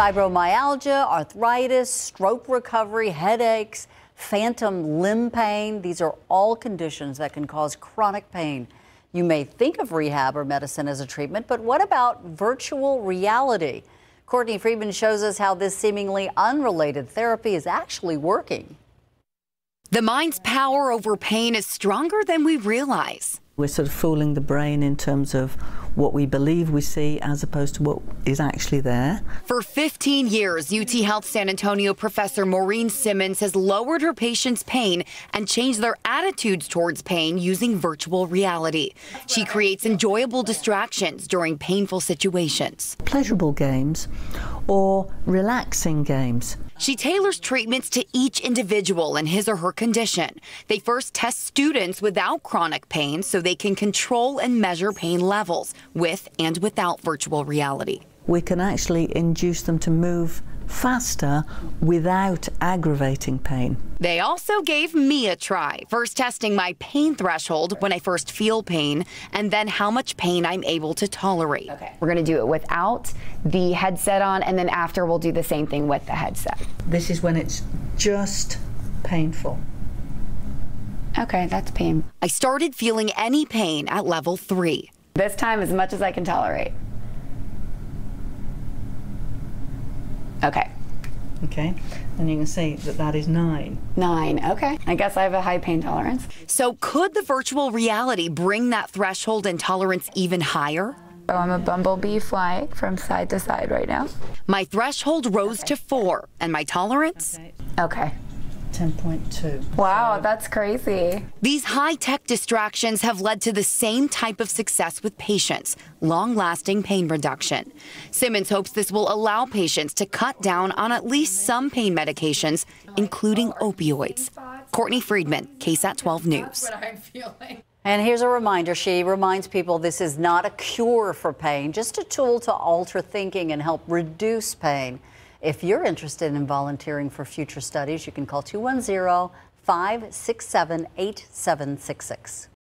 Fibromyalgia, arthritis, stroke recovery, headaches, phantom limb pain. These are all conditions that can cause chronic pain. You may think of rehab or medicine as a treatment, but what about virtual reality? Courtney Friedman shows us how this seemingly unrelated therapy is actually working. The mind's power over pain is stronger than we realize. We're sort of fooling the brain in terms of what we believe we see as opposed to what is actually there. For 15 years, UT Health San Antonio professor Maureen Simmonds has lowered her patients' pain and changed their attitudes towards pain using virtual reality. She creates enjoyable distractions during painful situations. Pleasurable games or relaxing games. She tailors treatments to each individual and his or her condition. They first test students without chronic pain so they can control and measure pain levels with and without virtual reality. We can actually induce them to move faster without aggravating pain. They also gave me a try, first testing my pain threshold when I first feel pain, and then how much pain I'm able to tolerate. Okay. We're going to do it without the headset on, and then after we'll do the same thing with the headset. This is when it's just painful. Okay, that's pain. I started feeling any pain at level three. This time, as much as I can tolerate. Okay. Okay, and you can see that that is nine. Nine. Okay. I guess I have a high pain tolerance. So, could the virtual reality bring that threshold and tolerance even higher? So, I'm a bumblebee flying from side to side right now. My threshold rose okay. to four, and my tolerance? Okay. okay. 10.2. Wow, so, that's crazy. These high tech distractions have led to the same type of success with patients long lasting pain reduction. Simmonds hopes this will allow patients to cut down on at least some pain medications, including opioids. Courtney Friedman, KSAT 12 News. And here's a reminder she reminds people this is not a cure for pain, just a tool to alter thinking and help reduce pain. If you're interested in volunteering for future studies, you can call 210 567 8766.